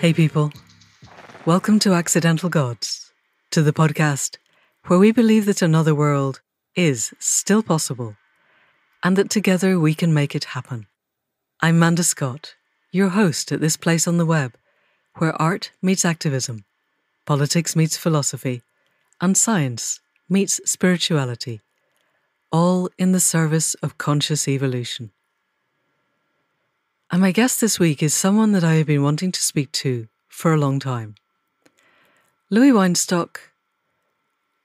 Hey, people. Welcome to Accidental Gods, to the podcast where we believe that another world is still possible and that together we can make it happen. I'm Manda Scott, your host at this place on the web where art meets activism, politics meets philosophy, and science meets spirituality, all in the service of conscious evolution. And my guest this week is someone that I have been wanting to speak to for a long time. Louis Weinstock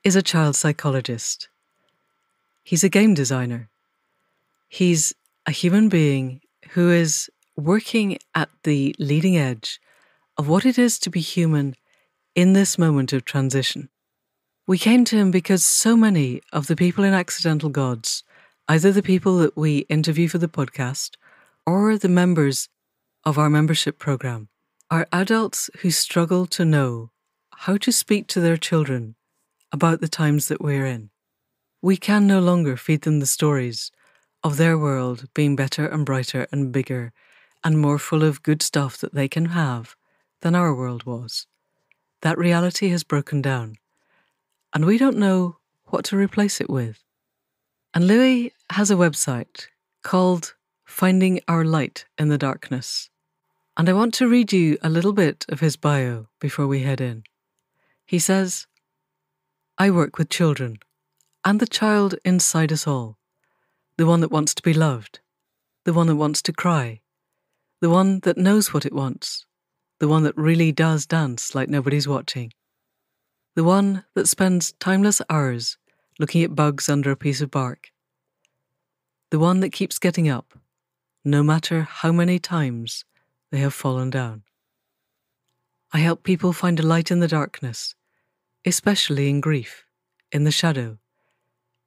is a child psychologist. He's a game designer. He's a human being who is working at the leading edge of what it is to be human in this moment of transition. We came to him because so many of the people in Accidental Gods, either the people that we interview for the podcast or the members of our membership program, are adults who struggle to know how to speak to their children about the times that we're in. We can no longer feed them the stories of their world being better and brighter and bigger and more full of good stuff that they can have than our world was. That reality has broken down, and we don't know what to replace it with. And Louis has a website called Finding Our Light in the Darkness. And I want to read you a little bit of his bio before we head in. He says, I work with children and the child inside us all, the one that wants to be loved, the one that wants to cry, the one that knows what it wants, the one that really does dance like nobody's watching, the one that spends timeless hours looking at bugs under a piece of bark, the one that keeps getting up, no matter how many times they have fallen down. I help people find a light in the darkness, especially in grief, in the shadow,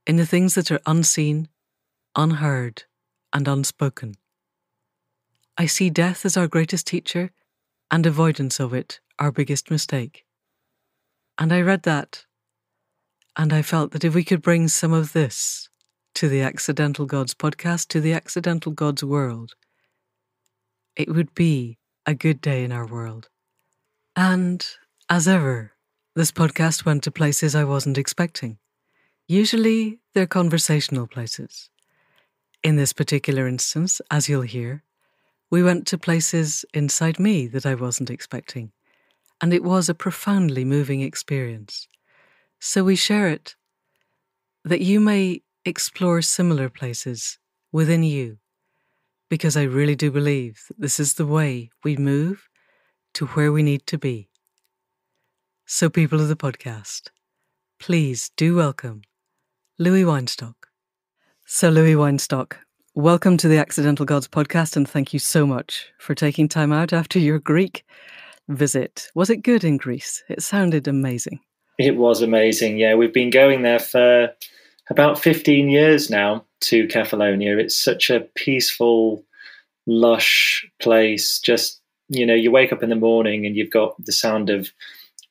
in the things that are unseen, unheard, and unspoken. I see death as our greatest teacher and avoidance of it our biggest mistake. And I read that, and I felt that if we could bring some of this to the Accidental Gods podcast, to the Accidental Gods world, it would be a good day in our world. And as ever, this podcast went to places I wasn't expecting. Usually, they're conversational places. In this particular instance, as you'll hear, we went to places inside me that I wasn't expecting, and it was a profoundly moving experience. So we share it that you may explore similar places within you because I really do believe that this is the way we move to where we need to be. So, people of the podcast, please do welcome Louis Weinstock. So, Louis Weinstock, welcome to the Accidental Gods podcast, and thank you so much for taking time out after your Greek visit. Was it good in Greece? It sounded amazing. It was amazing. Yeah, we've been going there for about 15 years now to Kefalonia. It's such a peaceful, lush place. Just, you know, you wake up in the morning and you've got the sound of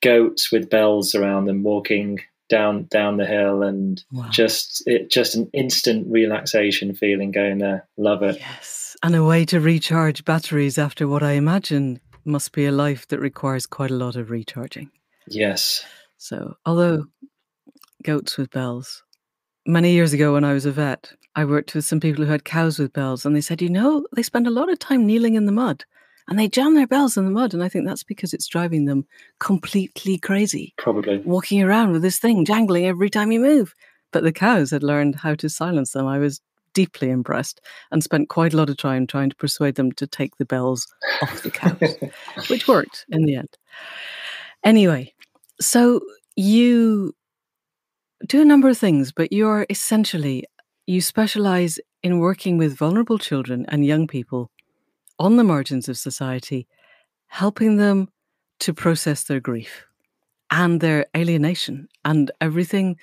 goats with bells around them walking down down the hill and wow. just it just an instant relaxation feeling going there love it yes and a way to recharge batteries after what i imagine must be a life that requires quite a lot of recharging yes so although goats with bells many years ago when I was a vet, I worked with some people who had cows with bells, and they said, you know, they spend a lot of time kneeling in the mud and they jam their bells in the mud. And I think that's because it's driving them completely crazy. Probably. Walking around with this thing jangling every time you move. But the cows had learned how to silence them. I was deeply impressed and spent quite a lot of time trying to persuade them to take the bells off the cows, which worked in the end. Anyway, so you do a number of things, but you're essentially, you specialize in working with vulnerable children and young people on the margins of society, helping them to process their grief and their alienation and everything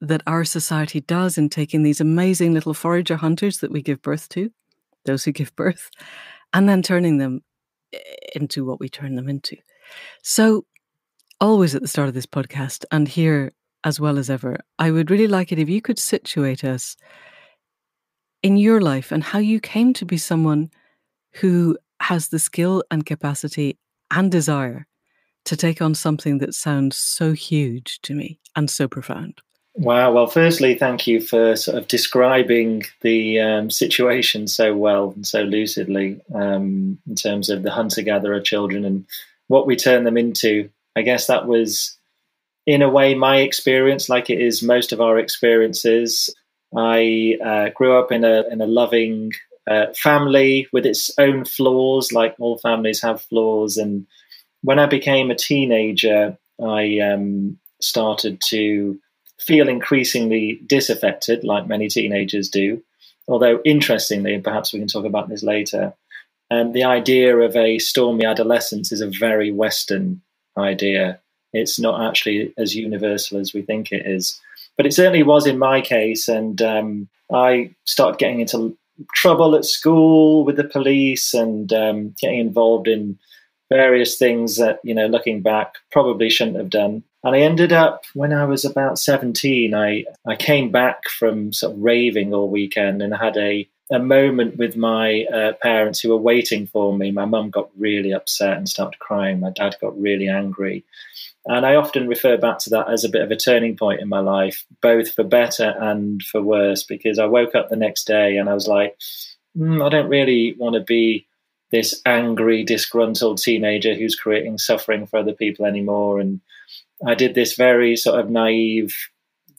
that our society does in taking these amazing little forager hunters that we give birth to, those who give birth, and then turning them eh, into what we turn them into. So, always at the start of this podcast and here as well as ever. I would really like it if you could situate us in your life and how you came to be someone who has the skill and capacity and desire to take on something that sounds so huge to me and so profound? Wow. Well, firstly, thank you for sort of describing the um, situation so well and so lucidly um, in terms of the hunter gatherer children and what we turn them into. I guess that was, in a way, my experience, like it is most of our experiences. I uh, grew up in a in a loving uh, family with its own flaws, like all families have flaws. And when I became a teenager, I um, started to feel increasingly disaffected, like many teenagers do. Although, interestingly, and perhaps we can talk about this later, um, the idea of a stormy adolescence is a very Western idea. It's not actually as universal as we think it is. But it certainly was in my case. And um, I started getting into trouble at school with the police and um, getting involved in various things that, you know, looking back, probably shouldn't have done. And I ended up when I was about 17, I, I came back from sort of raving all weekend and had a, a moment with my uh, parents who were waiting for me. My mum got really upset and started crying. My dad got really angry. And I often refer back to that as a bit of a turning point in my life, both for better and for worse, because I woke up the next day and I was like, mm, I don't really want to be this angry, disgruntled teenager who's creating suffering for other people anymore. And I did this very sort of naive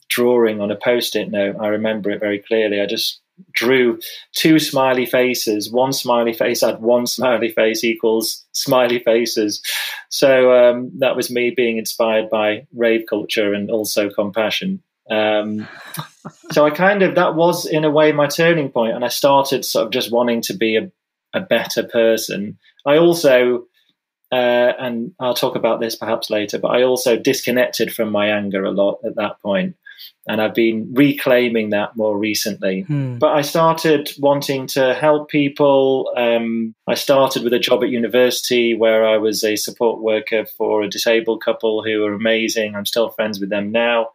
drawing on a post it note. I remember it very clearly. I just drew two smiley faces. One smiley face had one smiley face equals smiley faces. So um, that was me being inspired by rave culture and also compassion. Um, so I kind of, that was in a way my turning point, and I started sort of just wanting to be a, a better person. I also, uh, and I'll talk about this perhaps later, but I also disconnected from my anger a lot at that point and I've been reclaiming that more recently. Hmm. But I started wanting to help people. Um, I started with a job at university where I was a support worker for a disabled couple who are amazing. I'm still friends with them now,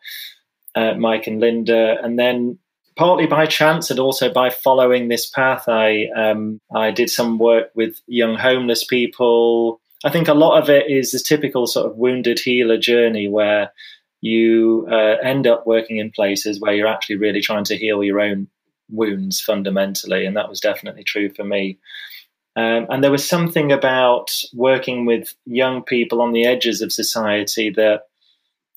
uh, Mike and Linda. And then partly by chance and also by following this path, I um, I did some work with young homeless people. I think a lot of it is the typical sort of wounded healer journey where you uh, end up working in places where you're actually really trying to heal your own wounds fundamentally. And that was definitely true for me. Um, and there was something about working with young people on the edges of society that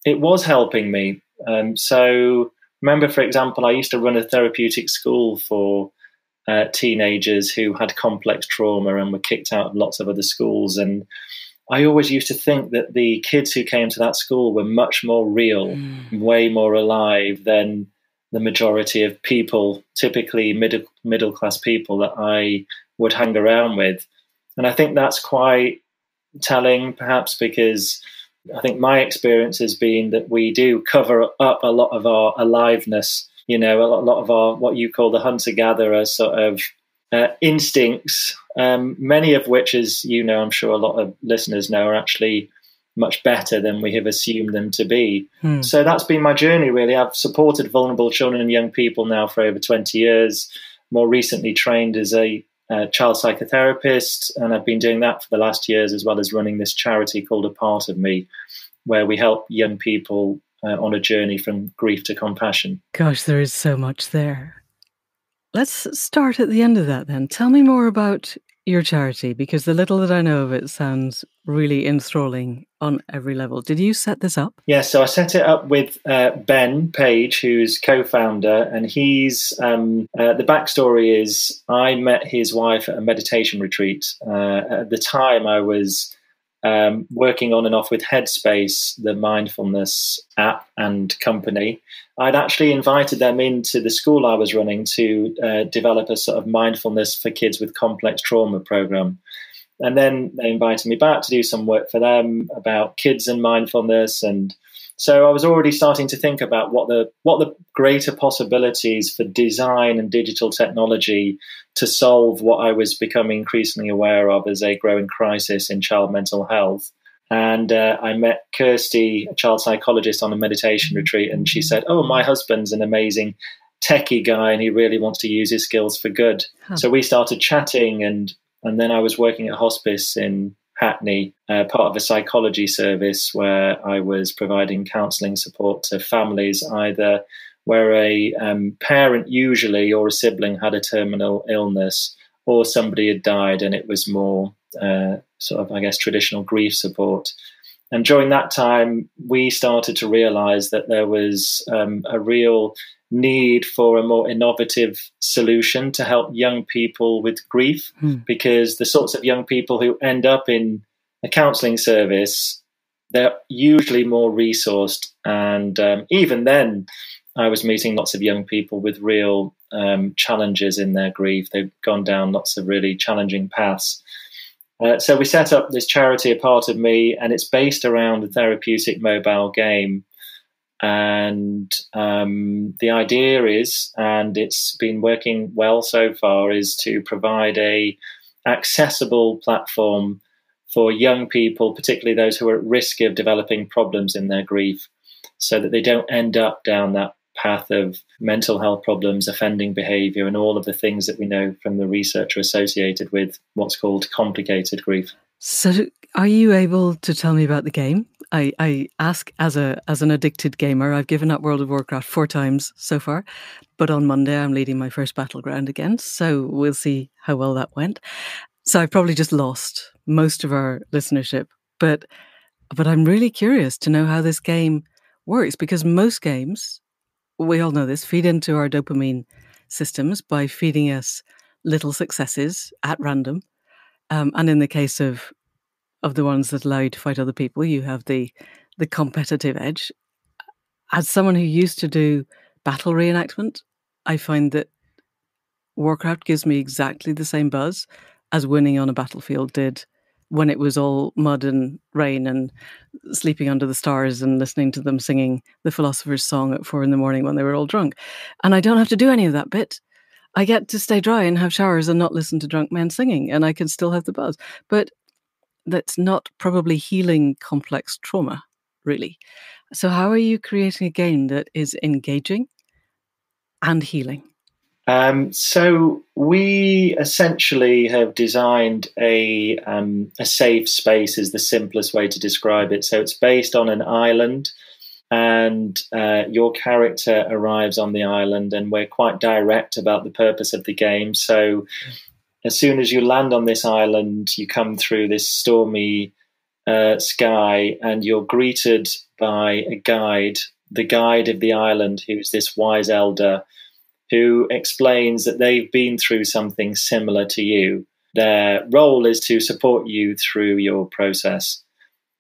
it was helping me. Um, so, remember, for example, I used to run a therapeutic school for uh, teenagers who had complex trauma and were kicked out of lots of other schools. And I always used to think that the kids who came to that school were much more real, mm. way more alive than the majority of people, typically middle middle class people that I would hang around with. And I think that's quite telling, perhaps because I think my experience has been that we do cover up a lot of our aliveness. You know, a lot of our what you call the hunter gatherer sort of uh, instincts, um, many of which, as you know, I'm sure a lot of listeners know, are actually much better than we have assumed them to be. Hmm. So that's been my journey, really. I've supported vulnerable children and young people now for over 20 years, more recently trained as a uh, child psychotherapist, and I've been doing that for the last years, as well as running this charity called A Part of Me, where we help young people uh, on a journey from grief to compassion. Gosh, there is so much there. Let's start at the end of that then. Tell me more about your charity because the little that I know of it sounds really enthralling on every level. Did you set this up? Yeah, so I set it up with uh, Ben Page, who's co-founder, and he's um, uh, the backstory is I met his wife at a meditation retreat. Uh, at the time, I was um, working on and off with Headspace, the mindfulness app and company. I'd actually invited them into the school I was running to uh, develop a sort of mindfulness for kids with complex trauma program. And then they invited me back to do some work for them about kids and mindfulness and so I was already starting to think about what the what the greater possibilities for design and digital technology to solve what I was becoming increasingly aware of as a growing crisis in child mental health. And uh, I met Kirsty, a child psychologist, on a meditation retreat, and she said, "Oh, my husband's an amazing techie guy, and he really wants to use his skills for good." Huh. So we started chatting, and and then I was working at hospice in Hackney, uh, part of a psychology service where I was providing counselling support to families, either where a um, parent usually or a sibling had a terminal illness or somebody had died and it was more uh, sort of, I guess, traditional grief support. And during that time, we started to realize that there was um, a real need for a more innovative solution to help young people with grief hmm. because the sorts of young people who end up in a counseling service they're usually more resourced. And um, even then i was meeting lots of young people with real um, challenges in their grief. They've gone down lots of really challenging paths. Uh, so we set up this charity a part of me and it's based around a therapeutic mobile game and um, the idea is, and it's been working well so far, is to provide a accessible platform for young people, particularly those who are at risk of developing problems in their grief, so that they don't end up down that path of mental health problems, offending behavior, and all of the things that we know from the research are associated with what's called complicated grief. So, are you able to tell me about the game? I, I ask as a as an addicted gamer. I've given up World of Warcraft four times so far, but on Monday I'm leading my first battleground again. So we'll see how well that went. So I've probably just lost most of our listenership, but but I'm really curious to know how this game works because most games, we all know this, feed into our dopamine systems by feeding us little successes at random. Um, and in the case of of the ones that allow you to fight other people. You have the the competitive edge. As someone who used to do battle reenactment, I find that Warcraft gives me exactly the same buzz as winning on a battlefield did when it was all mud and rain and sleeping under the stars and listening to them singing the philosopher's song at four in the morning when they were all drunk. And I don't have to do any of that bit. I get to stay dry and have showers and not listen to drunk men singing, and I can still have the buzz. But that's not probably healing complex trauma, really. So, how are you creating a game that is engaging and healing? Um, so we essentially have designed a um, a safe space is the simplest way to describe it. So it's based on an island, and uh, your character arrives on the island, and we're quite direct about the purpose of the game. So as soon as you land on this island, you come through this stormy uh, sky and you're greeted by a guide, the guide of the island, who's this wise elder who explains that they've been through something similar to you. Their role is to support you through your process.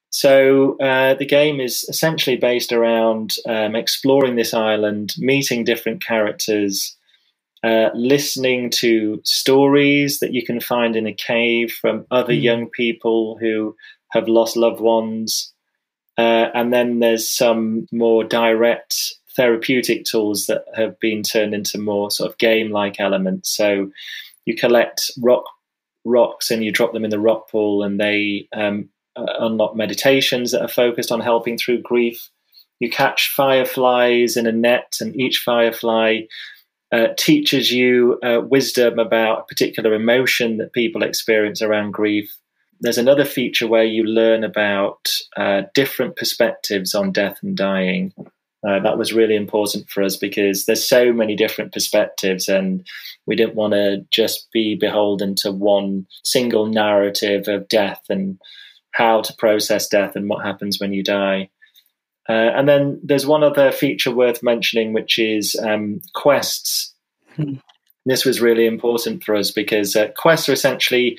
So uh, the game is essentially based around um, exploring this island, meeting different characters, uh, listening to stories that you can find in a cave from other mm. young people who have lost loved ones. Uh, and then there's some more direct therapeutic tools that have been turned into more sort of game like elements. So you collect rock rocks and you drop them in the rock pool, and they um, uh, unlock meditations that are focused on helping through grief. You catch fireflies in a net, and each firefly uh, teaches you uh, wisdom about a particular emotion that people experience around grief. There's another feature where you learn about uh, different perspectives on death and dying. Uh, that was really important for us because there's so many different perspectives, and we didn't want to just be beholden to one single narrative of death and how to process death and what happens when you die. Uh, and then there's one other feature worth mentioning, which is um, quests. Hmm. This was really important for us because uh, quests are essentially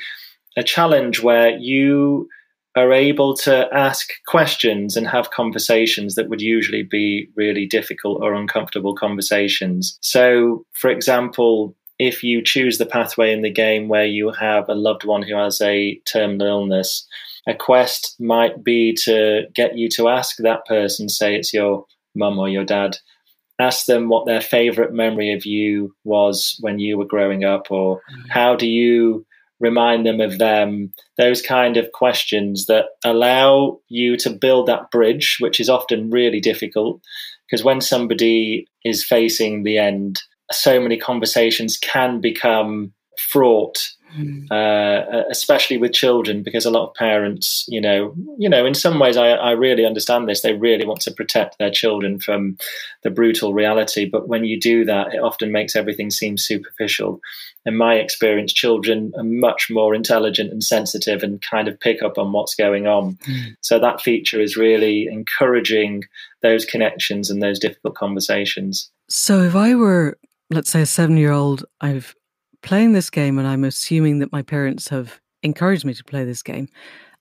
a challenge where you are able to ask questions and have conversations that would usually be really difficult or uncomfortable conversations. So, for example, if you choose the pathway in the game where you have a loved one who has a terminal illness, a quest might be to get you to ask that person, say it's your mum or your dad, ask them what their favorite memory of you was when you were growing up, or mm-hmm. how do you remind them of them, those kind of questions that allow you to build that bridge, which is often really difficult. Because when somebody is facing the end, so many conversations can become fraught mm. uh, especially with children, because a lot of parents, you know, you know, in some ways, I, I really understand this. They really want to protect their children from the brutal reality, but when you do that, it often makes everything seem superficial. In my experience, children are much more intelligent and sensitive and kind of pick up on what's going on. Mm. So that feature is really encouraging those connections and those difficult conversations. So if I were, let's say, a seven year old, I've playing this game and I'm assuming that my parents have encouraged me to play this game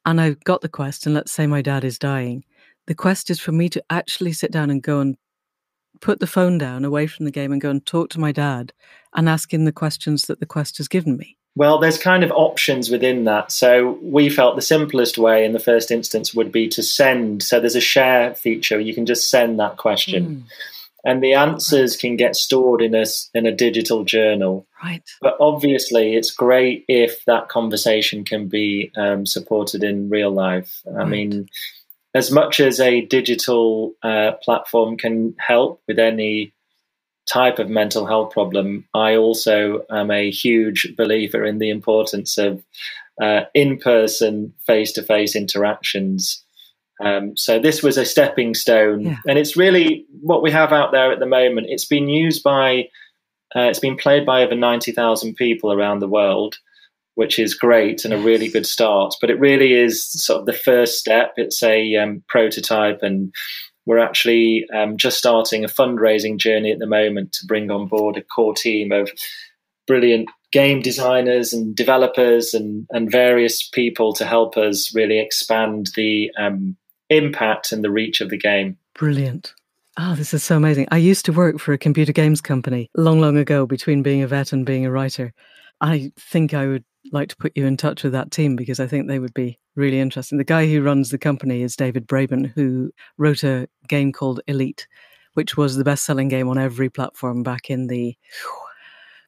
and I've got the quest and let's say my dad is dying. The quest is for me to actually sit down and go and put the phone down away from the game and go and talk to my dad and ask him the questions that the quest has given me. Well, there's kind of options within that. So we felt the simplest way in the first instance would be to send. So there's a share feature. You can just send that question. Mm and the answers can get stored in a in a digital journal. Right. But obviously, it's great if that conversation can be um, supported in real life. I mean, as much as a digital uh, platform can help with any type of mental health problem, I also am a huge believer in the importance of uh, in person, face to face interactions um, so this was a stepping stone, yeah. and it's really what we have out there at the moment. It's been used by, uh, it's been played by over ninety thousand people around the world, which is great and a really good start. But it really is sort of the first step. It's a um, prototype, and we're actually um, just starting a fundraising journey at the moment to bring on board a core team of brilliant game designers and developers and, and various people to help us really expand the um, impact and the reach of the game. Brilliant. Oh, this is so amazing. I used to work for a computer games company long, long ago between being a vet and being a writer. I think I would like to put you in touch with that team because I think they would be really interesting. The guy who runs the company is David Braben, who wrote a game called Elite, which was the best selling game on every platform back in the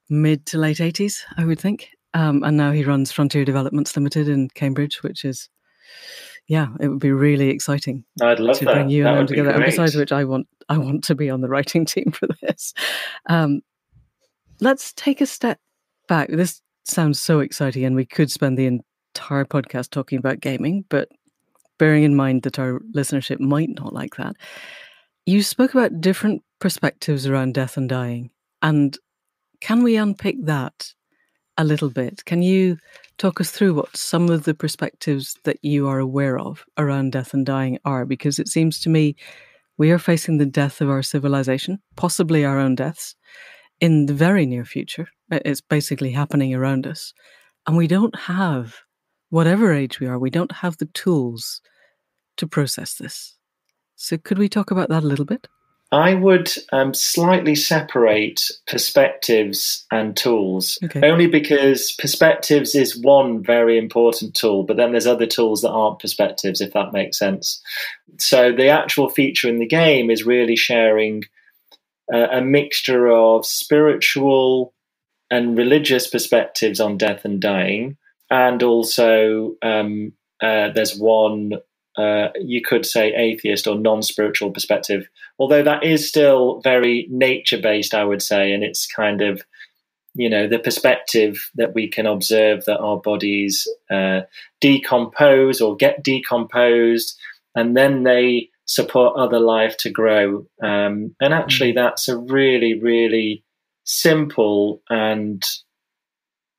mid to late 80s, I would think. Um, and now he runs Frontier Developments Limited in Cambridge, which is yeah, it would be really exciting. I'd love to that. bring you that and them together. And besides which, I want I want to be on the writing team for this. Um, let's take a step back. This sounds so exciting, and we could spend the entire podcast talking about gaming, but bearing in mind that our listenership might not like that, you spoke about different perspectives around death and dying, and can we unpick that a little bit? Can you talk us through what some of the perspectives that you are aware of around death and dying are? Because it seems to me we are facing the death of our civilization, possibly our own deaths, in the very near future. It's basically happening around us. And we don't have, whatever age we are, we don't have the tools to process this. So, could we talk about that a little bit? I would um, slightly separate perspectives and tools, okay. only because perspectives is one very important tool, but then there's other tools that aren't perspectives, if that makes sense. So the actual feature in the game is really sharing uh, a mixture of spiritual and religious perspectives on death and dying, and also um, uh, there's one uh, you could say atheist or non-spiritual perspective although that is still very nature based i would say and it's kind of you know the perspective that we can observe that our bodies uh, decompose or get decomposed and then they support other life to grow um, and actually mm. that's a really really simple and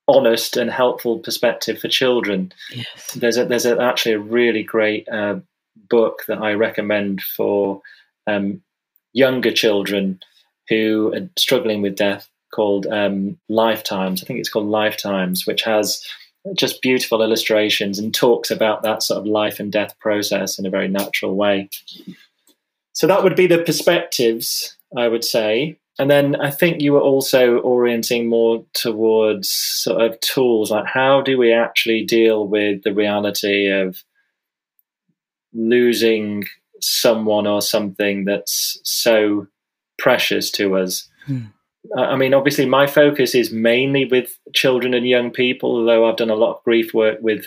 honest and helpful perspective for children. Yes. There's a, there's a, actually a really great uh, book that I recommend for um, younger children who are struggling with death called um, Lifetimes. I think it's called Lifetimes, which has just beautiful illustrations and talks about that sort of life and death process in a very natural way. So that would be the perspectives, I would say. And then I think you were also orienting more towards sort of tools, like how do we actually deal with the reality of losing someone or something that's so precious to us. Hmm. I mean, obviously, my focus is mainly with children and young people, although I've done a lot of grief work with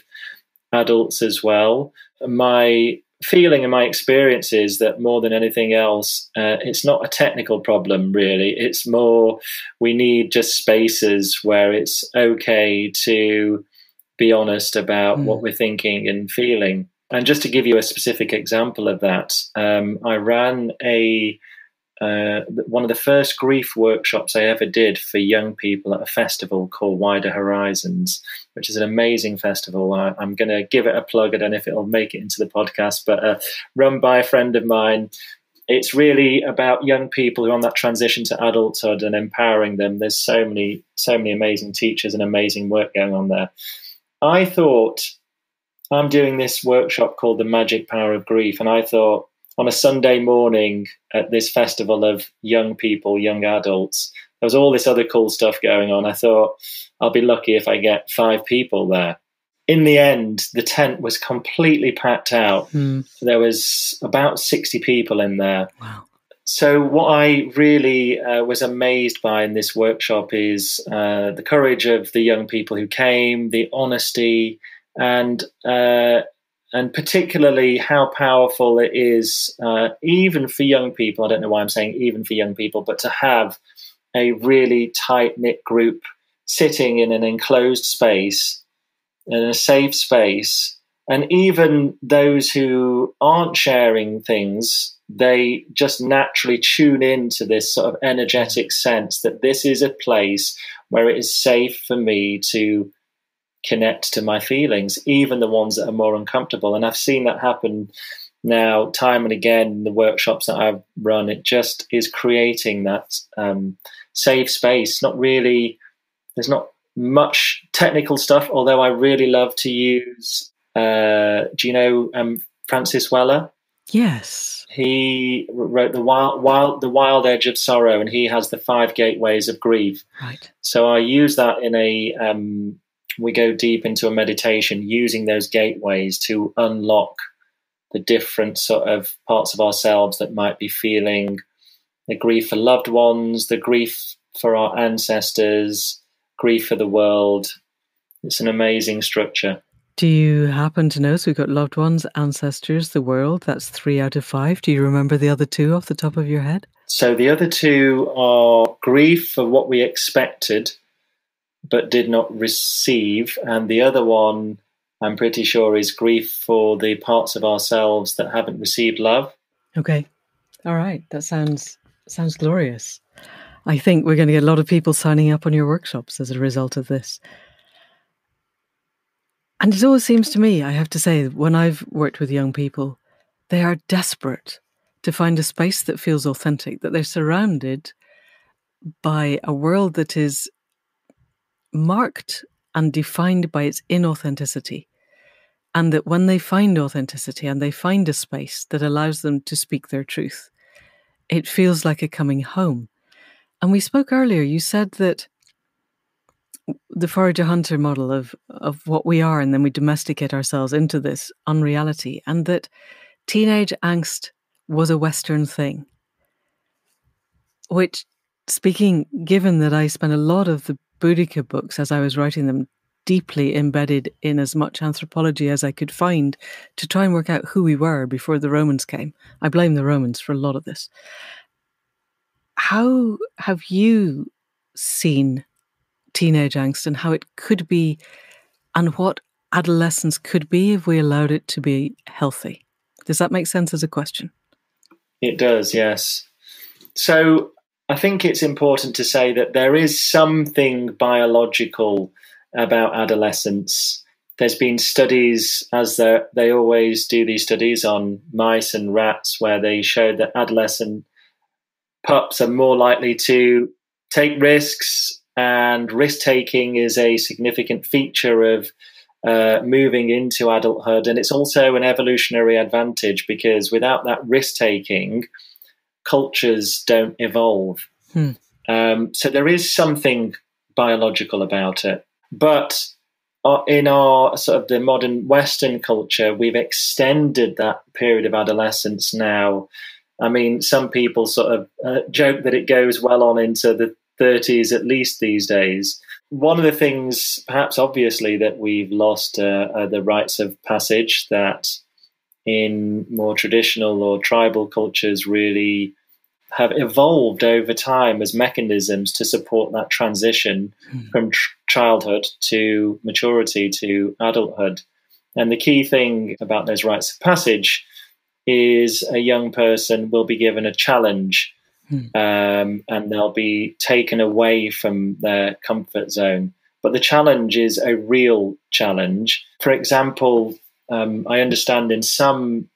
adults as well. My feeling and my experience is that more than anything else, uh, it's not a technical problem, really. It's more we need just spaces where it's okay to be honest about mm. what we're thinking and feeling. And just to give you a specific example of that, um, I ran a uh, one of the first grief workshops I ever did for young people at a festival called Wider Horizons, which is an amazing festival. I, am going to give it a plug. I don't know if it'll make it into the podcast, but uh, run by a friend of mine. It's really about young people who are on that transition to adulthood and empowering them. There's so many, so many amazing teachers and amazing work going on there. I thought I'm doing this workshop called The Magic Power of Grief, and I thought on a Sunday morning at this festival of young people, young adults, there was all this other cool stuff going on. I thought I'll be lucky if I get five people there. In the end, the tent was completely packed out. Mm. There was about 60 people in there. Wow. So, what I really uh, was amazed by in this workshop is uh, the courage of the young people who came, the honesty, and uh, and particularly how powerful it is, uh, even for young people. I don't know why I'm saying even for young people, but to have a really tight knit group sitting in an enclosed space, in a safe space, and even those who aren't sharing things they just naturally tune into this sort of energetic sense that this is a place where it is safe for me to connect to my feelings, even the ones that are more uncomfortable. And I've seen that happen now time and again in the workshops that I've run. It just is creating that um, safe space. Not really, there's not much technical stuff, although I really love to use. Uh, do you know um, Francis Weller? Yes. He wrote the wild, wild, the wild edge of sorrow, and he has the five gateways of grief. Right. So I use that in a. Um, we go deep into a meditation using those gateways to unlock the different sort of parts of ourselves that might be feeling the grief for loved ones, the grief for our ancestors, grief for the world. It's an amazing structure. Do you happen to know? So we've got loved ones, ancestors, the world. That's three out of five. Do you remember the other two off the top of your head? So the other two are grief for what we expected but did not receive, and the other one, I'm pretty sure, is grief for the parts of ourselves that haven't received love. Okay, all right. That sounds sounds glorious. I think we're going to get a lot of people signing up on your workshops as a result of this. And it always seems to me, I have to say, when I've worked with young people, they are desperate to find a space that feels authentic, that they're surrounded by a world that is marked and defined by its inauthenticity. And that when they find authenticity and they find a space that allows them to speak their truth, it feels like a coming home. And we spoke earlier, you said that the forager hunter model of of what we are and then we domesticate ourselves into this unreality and that teenage angst was a western thing which speaking given that i spent a lot of the boudica books as i was writing them deeply embedded in as much anthropology as i could find to try and work out who we were before the romans came i blame the romans for a lot of this how have you seen teenage angst and how it could be and what adolescence could be if we allowed it to be healthy. Does that make sense as a question? It does, yes. So I think it's important to say that there is something biological about adolescence. There's been studies, as they always do these studies on mice and rats, where they show that adolescent pups are more likely to take risks, and risk taking is a significant feature of uh, moving into adulthood. And it's also an evolutionary advantage because without that risk taking, cultures don't evolve. Hmm. Um, so there is something biological about it. But uh, in our sort of the modern Western culture, we've extended that period of adolescence now. I mean, some people sort of uh, joke that it goes well on into the 30s at least these days. One of the things, perhaps obviously, that we've lost uh, are the rites of passage that in more traditional or tribal cultures really have evolved over time as mechanisms to support that transition mm. from tr- childhood to maturity to adulthood. And the key thing about those rites of passage is a young person will be given a challenge mm. um, and they'll be taken away from their comfort zone. But the challenge is a real challenge. For example, um, I understand in some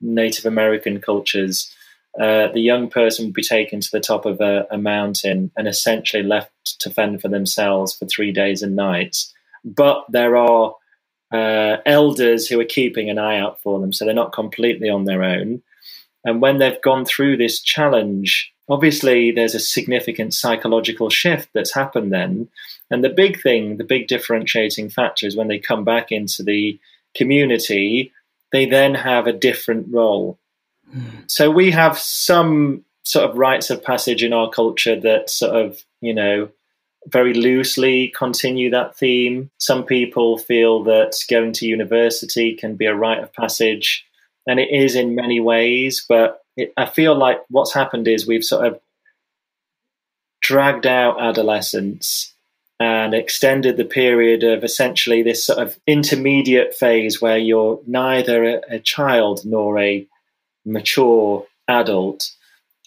Native American cultures, uh, the young person would be taken to the top of a, a, mountain and essentially left to fend for themselves for three days and nights. But there are uh, elders who are keeping an eye out for them, so they're not completely on their own. And when they've gone through this challenge, obviously there's a significant psychological shift that's happened then. And the big thing, the big differentiating factor is when they come back into the community, they then have a different role. So we have some sort of rites of passage in our culture that sort of, you know, very loosely continue that theme. Some people feel that going to university can be a rite of passage, and it is in many ways, but it, I feel like what's happened is we've sort of dragged out adolescence and extended the period of essentially this sort of intermediate phase where you're neither a, a child nor a mature adult.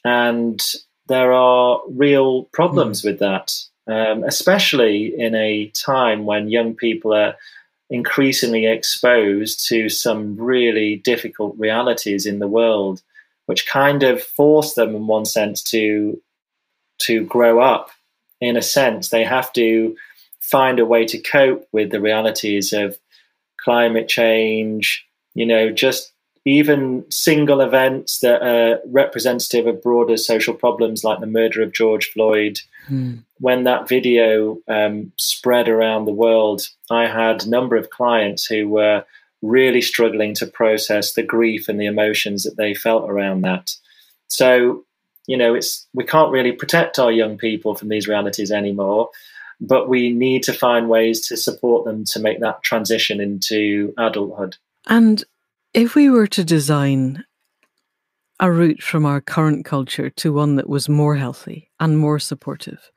And there are real problems mm. with that, um, especially in a time when young people are increasingly exposed to some really difficult realities in the world, which kind of force them, in one sense, to to grow up in a sense, they have to find a way to cope with the realities of climate change, you know, just even single events that are representative of broader social problems like the murder of George Floyd. Mm. When that video um, spread around the world, I had a number of clients who were really struggling to process the grief and the emotions that they felt around that. So you know, it's we can't really protect our young people from these realities anymore, but we need to find ways to support them to make that transition into adulthood. And if we were to design a route from our current culture to one that was more healthy and more supportive,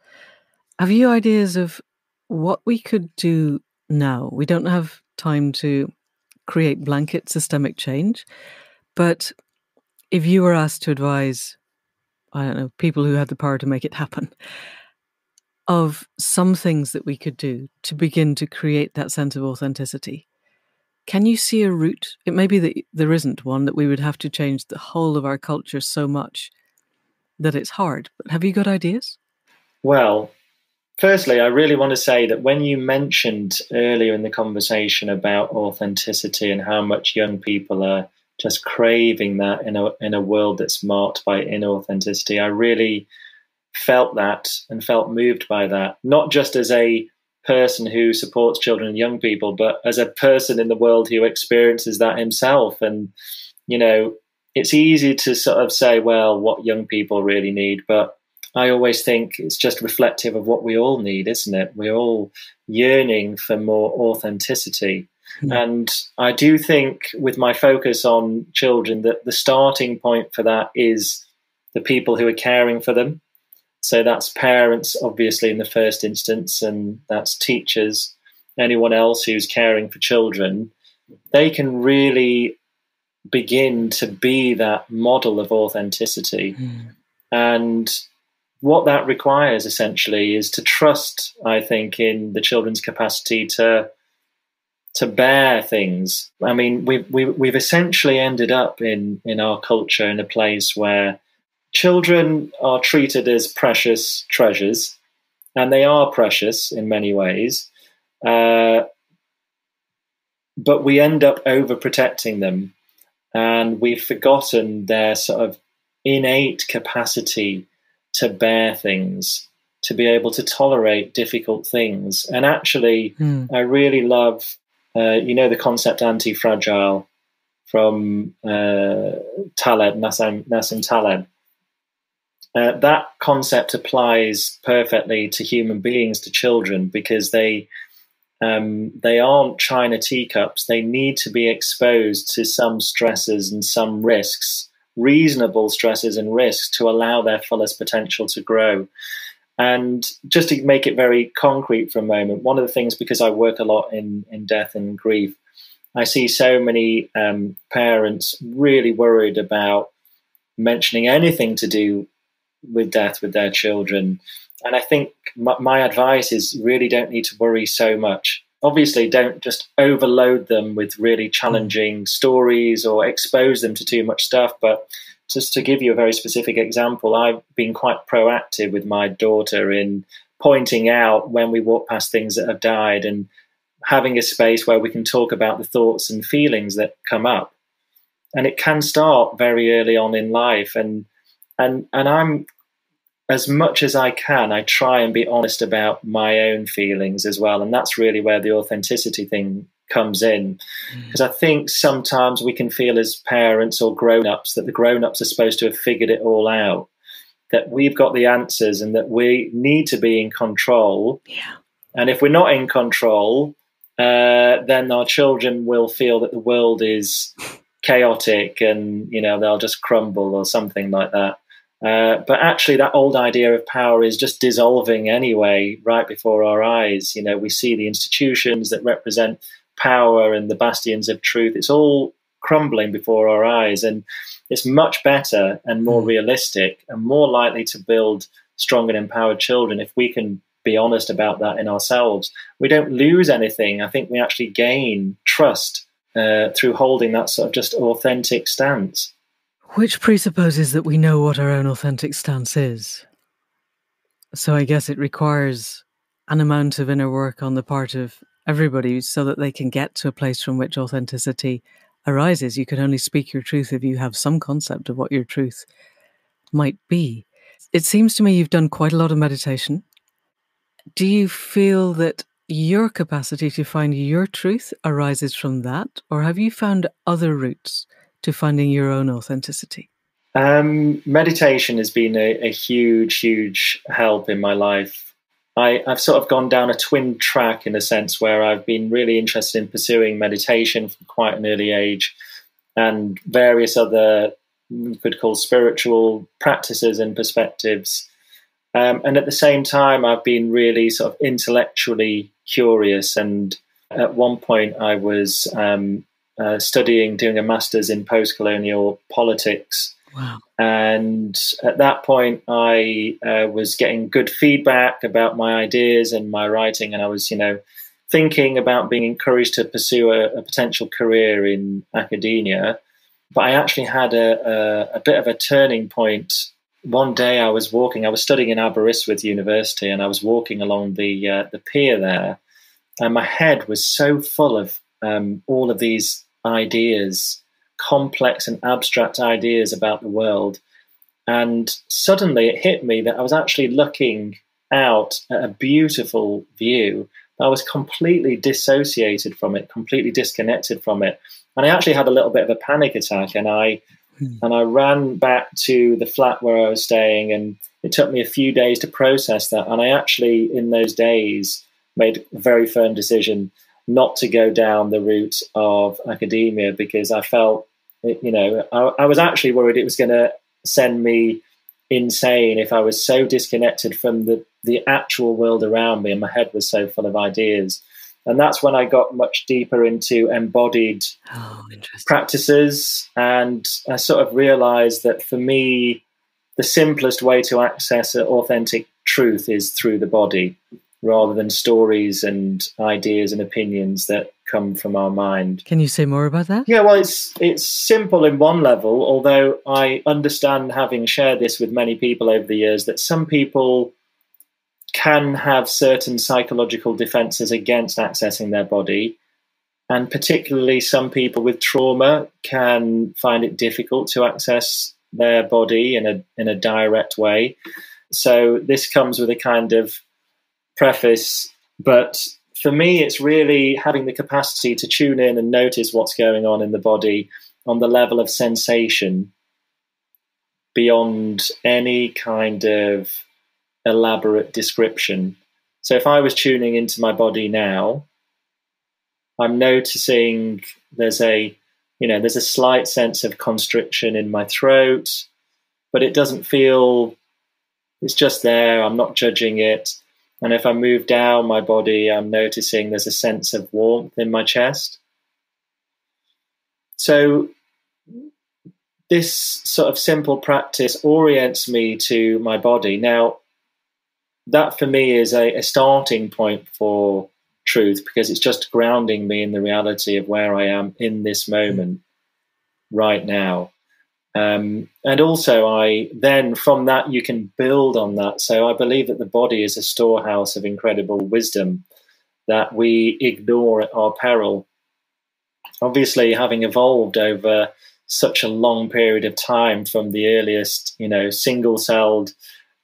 have you ideas of what we could do now? We don't have time to create blanket systemic change, but if you were asked to advise I don't know, people who had the power to make it happen, of some things that we could do to begin to create that sense of authenticity. Can you see a route? It may be that there isn't one, that we would have to change the whole of our culture so much that it's hard. But have you got ideas? Well, firstly, I really want to say that when you mentioned earlier in the conversation about authenticity and how much young people are just craving that in a in a world that's marked by inauthenticity. I really felt that and felt moved by that, not just as a person who supports children and young people, but as a person in the world who experiences that himself. And you know, it's easy to sort of say, well, what young people really need, but I always think it's just reflective of what we all need, isn't it? We're all yearning for more authenticity. Mm. And I do think, with my focus on children, that the starting point for that is the people who are caring for them. So that's parents, obviously, in the first instance, and that's teachers, anyone else who's caring for children. They can really begin to be that model of authenticity. Mm. And what that requires essentially is to trust, I think, in the children's capacity to to bear things. I mean, we, we, we've essentially ended up in, in our culture in a place where children are treated as precious treasures, and they are precious in many ways. Uh, but we end up overprotecting them, and we've forgotten their sort of innate capacity to bear things, to be able to tolerate difficult things. And actually, mm. I really love uh, you know the concept anti-fragile from uh, Taleb, Nassim, Nassim Taleb. Uh, that concept applies perfectly to human beings, to children, because they um, they aren't china teacups. They need to be exposed to some stresses and some risks, reasonable stresses and risks, to allow their fullest potential to grow. And just to make it very concrete for a moment, one of the things, because I work a lot in, in death and grief, I see so many um, parents really worried about mentioning anything to do with death with their children. And I think my, my advice is really don't need to worry so much. Obviously, don't just overload them with really challenging stories or expose them to too much stuff, but just to give you a very specific example, I've been quite proactive with my daughter in pointing out when we walk past things that have died and having a space where we can talk about the thoughts and feelings that come up. And it can start very early on in life. And and and I'm as much as I can, I try and be honest about my own feelings as well. And that's really where the authenticity thing comes in. Because mm. I think sometimes we can feel as parents or grown ups that the grown ups are supposed to have figured it all out, that we've got the answers and that we need to be in control. Yeah. And if we're not in control, uh, then our children will feel that the world is chaotic and, you know, they'll just crumble or something like that. Uh, but actually, that old idea of power is just dissolving anyway, right before our eyes. You know, we see the institutions that represent power and the bastions of truth. It's all crumbling before our eyes. And it's much better and more mm. realistic and more likely to build strong and empowered children if we can be honest about that in ourselves. We don't lose anything. I think we actually gain trust uh, through holding that sort of just authentic stance. Which presupposes that we know what our own authentic stance is. So I guess it requires an amount of inner work on the part of everybody so that they can get to a place from which authenticity arises. You can only speak your truth if you have some concept of what your truth might be. It seems to me you've done quite a lot of meditation. Do you feel that your capacity to find your truth arises from that, or have you found other routes to finding your own authenticity? Um, meditation has been a, a huge, huge help in my life I, have sort of gone down a twin track in a sense where I've been really interested in pursuing meditation from quite an early age and various other, you could call spiritual practices and perspectives. Um, and at the same time, I've been really sort of intellectually curious. And at one point, I was um, uh, studying, doing a master's in post colonial politics Wow. And at that point, I uh, was getting good feedback about my ideas and my writing, and I was, you know, thinking about being encouraged to pursue a, a potential career in academia. But I actually had a, a, a, bit of a turning point. One day, I was walking. I was studying in Aberystwyth University, and I was walking along the uh, the pier there, and my head was so full of um, all of these ideas complex and abstract ideas about the world. And suddenly it hit me that I was actually looking out at a beautiful view. I was completely dissociated from it, completely disconnected from it. And I actually had a little bit of a panic attack and I hmm. and I ran back to the flat where I was staying and it took me a few days to process that. And I actually in those days made a very firm decision not to go down the route of academia because I felt, you know, I, I was actually worried it was going to send me insane if I was so disconnected from the, the actual world around me and my head was so full of ideas. And that's when I got much deeper into embodied oh, practices. And I sort of realized that for me, the simplest way to access authentic truth is through the body rather than stories and ideas and opinions that come from our mind. Can you say more about that? Yeah, well, it's it's simple in one level, although I understand, having shared this with many people over the years, that some people can have certain psychological defenses against accessing their body. And particularly, some people with trauma can find it difficult to access their body in a in a direct way. So this comes with a kind of preface, but for me, it's really having the capacity to tune in and notice what's going on in the body on the level of sensation beyond any kind of elaborate description. So if I was tuning into my body now, I'm noticing there's a you know there's a slight sense of constriction in my throat, but it doesn't feel it's just there. I'm not judging it. And if I move down my body, I'm noticing there's a sense of warmth in my chest. So this sort of simple practice orients me to my body. Now, that for me is a, a starting point for truth because it's just grounding me in the reality of where I am in this moment right now. Um, and also, I then from that you can build on that. So I believe that the body is a storehouse of incredible wisdom that we ignore at our peril. Obviously, having evolved over such a long period of time from the earliest, you know, single-celled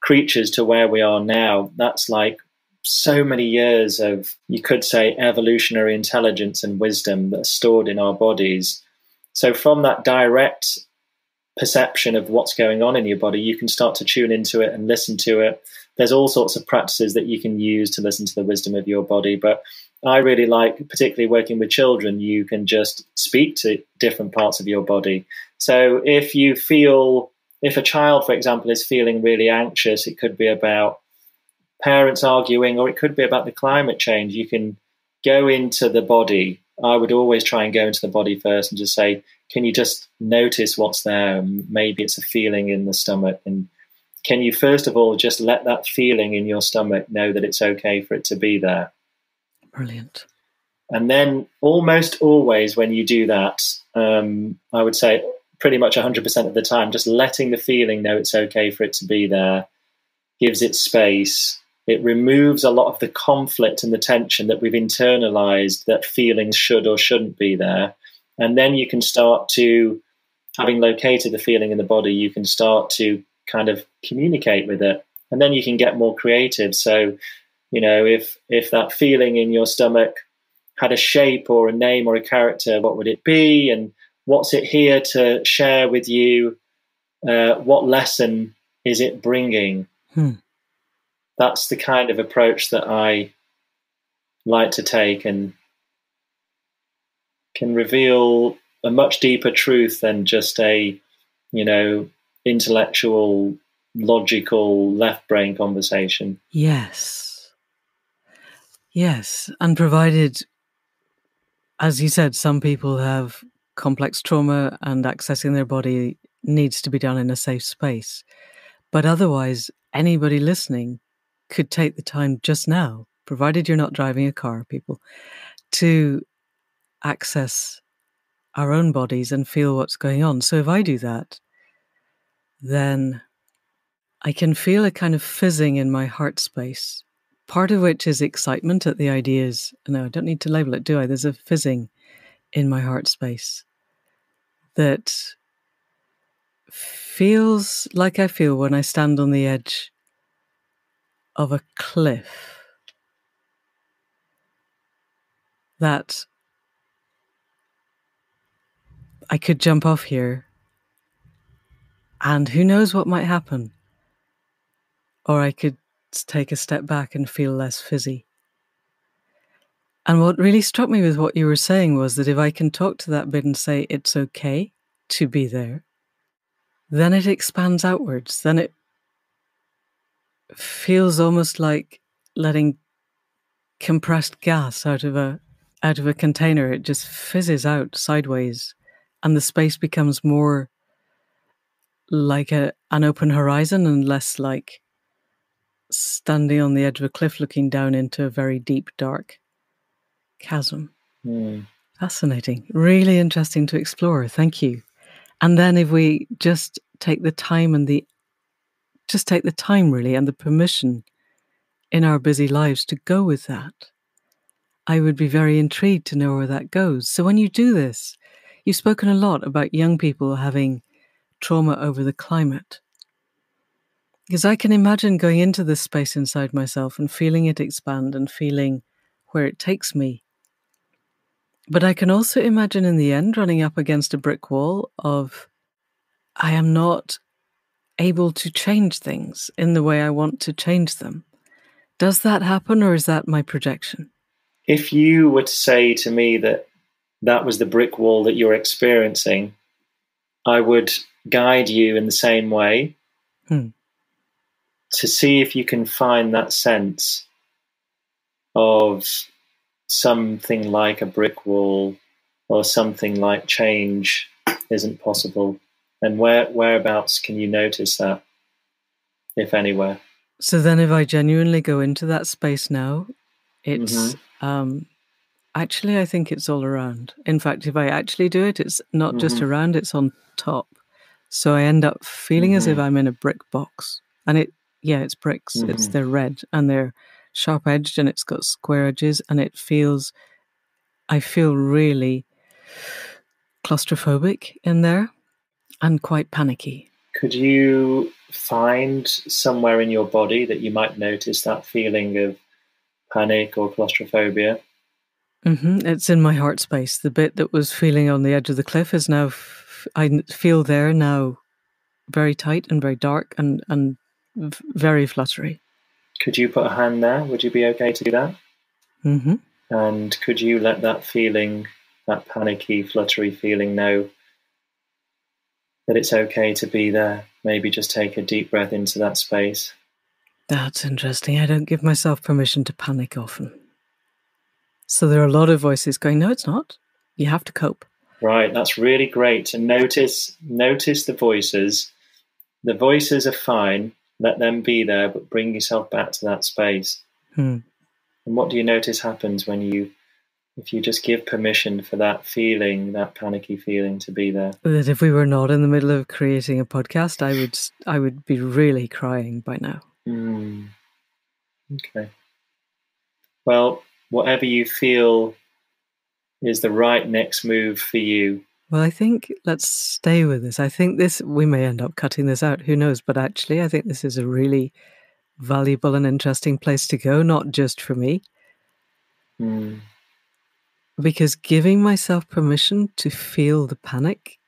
creatures to where we are now, that's like so many years of, you could say, evolutionary intelligence and wisdom that's stored in our bodies. So, from that direct perception of what's going on in your body, you can start to tune into it and listen to it. There's all sorts of practices that you can use to listen to the wisdom of your body. But I really like, particularly working with children, you can just speak to different parts of your body. So if you feel, if a child, for example, is feeling really anxious, it could be about parents arguing, or it could be about the climate change. You can go into the body. I would always try and go into the body first and just say, can you just notice what's there? Maybe it's a feeling in the stomach. And can you, first of all, just let that feeling in your stomach know that it's okay for it to be there? Brilliant. And then, almost always, when you do that, um, I would say pretty much 100% of the time, just letting the feeling know it's okay for it to be there gives it space. It removes a lot of the conflict and the tension that we've internalized that feelings should or shouldn't be there. And then you can start to, having located the feeling in the body, you can start to kind of communicate with it. And then you can get more creative. So, you know, if if that feeling in your stomach had a shape or a name or a character, what would it be? And what's it here to share with you? Uh, what lesson is it bringing? Hmm. That's the kind of approach that I like to take, and can reveal a much deeper truth than just a, you know, intellectual, logical left brain conversation. Yes. Yes. And provided, as you said, some people have complex trauma and accessing their body needs to be done in a safe space. But otherwise, anybody listening could take the time just now, provided you're not driving a car, people, to access our own bodies and feel what's going on. So if I do that, then I can feel a kind of fizzing in my heart space, part of which is excitement at the ideas. No, I don't need to label it, do I? There's a fizzing in my heart space that feels like I feel when I stand on the edge of a cliff. That I could jump off here, and who knows what might happen. Or I could take a step back and feel less fizzy. And what really struck me with what you were saying was that if I can talk to that bit and say it's okay to be there, then it expands outwards. Then it feels almost like letting compressed gas out of a out of a container. It just fizzes out sideways and the space becomes more like a, an open horizon and less like standing on the edge of a cliff looking down into a very deep, dark chasm. Mm. Fascinating. Really interesting to explore. Thank you. And then if we just take the time and the just take the time really and the permission in our busy lives to go with that. I would be very intrigued to know where that goes. So when you do this, You've spoken a lot about young people having trauma over the climate. Because I can imagine going into this space inside myself and feeling it expand and feeling where it takes me. But I can also imagine in the end running up against a brick wall of I am not able to change things in the way I want to change them. Does that happen or is that my projection? if you were to say to me that that was the brick wall that you're experiencing, I would guide you in the same way Hmm. to see if you can find that sense of something like a brick wall or something like change isn't possible. And where whereabouts can you notice that, if anywhere? So then, if I genuinely go into that space now, it's Mm-hmm. um, actually, I think it's all around. In fact, if I actually do it, it's not just Mhm. around, it's on top. So I end up feeling as if Mhm. I'm in a brick box. And it, yeah, it's bricks. It's Mhm. they're red and they're sharp edged and it's got square edges and it feels, I feel really claustrophobic in there and quite panicky. Could you find somewhere in your body that you might notice that feeling of panic or claustrophobia? hmm It's in my heart space. The bit that was feeling on the edge of the cliff is now, f- I feel there now very tight and very dark and, and v- very fluttery. Could you put a hand there? Would you be okay to do that? hmm And could you let that feeling, that panicky, fluttery feeling, know that it's okay to be there? Maybe just take a deep breath into that space. That's interesting. I don't give myself permission to panic often. So there are a lot of voices going, no, it's not. You have to cope. Right, that's really great to notice notice the voices. The voices are fine, let them be there, but bring yourself back to that space. Hmm. And what do you notice happens when you if you just give permission for that feeling, that panicky feeling to be there? That if we were not in the middle of creating a podcast, I would, I would be really crying by now. Hmm. Okay. Well, whatever you feel is the right next move for you. Well, I think let's stay with this. I think this, we may end up cutting this out, who knows? But actually, I think this is a really valuable and interesting place to go, not just for me, Hmm. Because giving myself permission to feel the panic